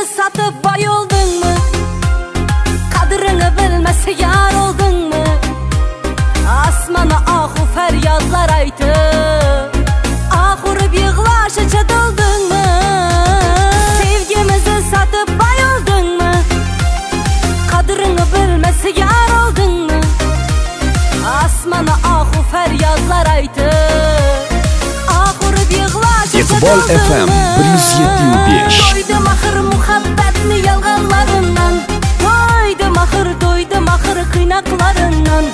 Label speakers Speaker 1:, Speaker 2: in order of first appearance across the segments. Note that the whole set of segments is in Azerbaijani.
Speaker 1: Aşkı satıp bayıldın mı? Kadrını bilmez yar oldun mu? Asmana ahu feryadlar aytı Ahurup yığlaşıca doldun mu? Sevgimizi satıp bayıldın mı? Kadrını bilmez yar oldun mu? Asmana ahu feryadlar aytı Iqbol
Speaker 2: FM
Speaker 1: 107.5 muhabbətli yalğanlarından Doydum axır, doydum axır qıynaqlarından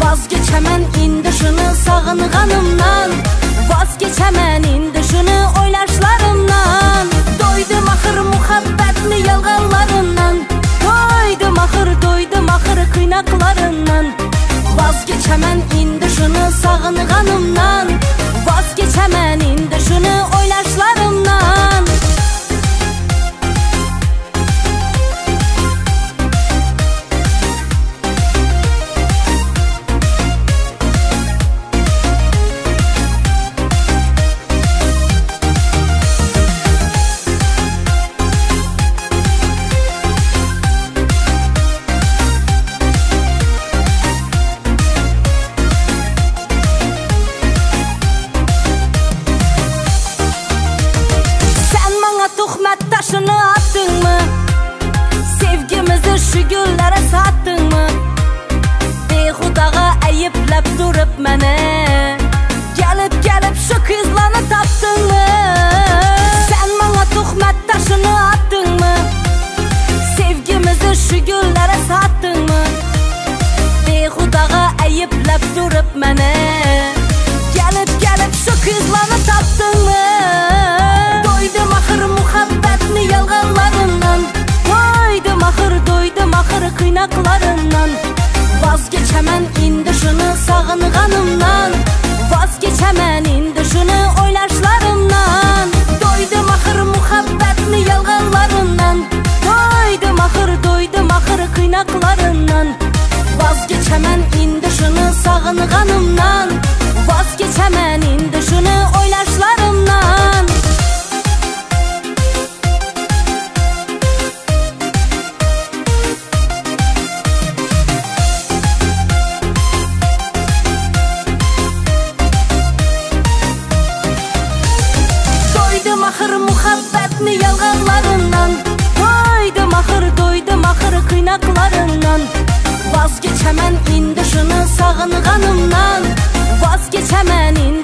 Speaker 1: Vazgeçəmən indi şunu sağınğanımdan Vazgeçəmən indi şunu oylaşlarımdan Doydum axır muhabbətli yalğanlarından Doydum axır, doydum axır qıynaqlarından Vazgeçəmən indi şunu sağınğanımdan Vazgeçəmən indi taşını attın mı? Sevgimizi şu güllere sattın mı? Behudağa eyiplep durup mene Gelip gelip şu kızlanı taptın mı? Sen bana tuhmet taşını attın mı? Sevgimizi şu güllere sattın mı? Behudağa eyiplep durup mene axır qıynaqlarından Vazgeçəmən indi şunu sağınğanımdan Vazgeçəmən indi şunu oylaşlarımdan Doydum axır muhabbetni yalğanlarından Doydum axır, doydum axır qıynaqlarından Vazgeçəmən indi şunu sağınğanımdan yalğanlarından Doydum axır, doydum axır qıynaqlarından Vazgeçəmən indi şunu sağınğanımdan Vazgeçəmən indi